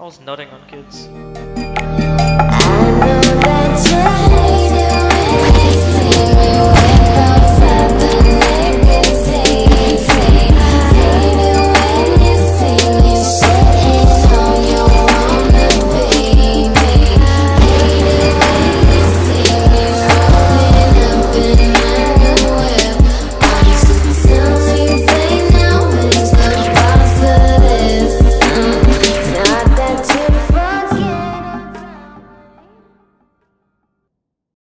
I was nutting on kids.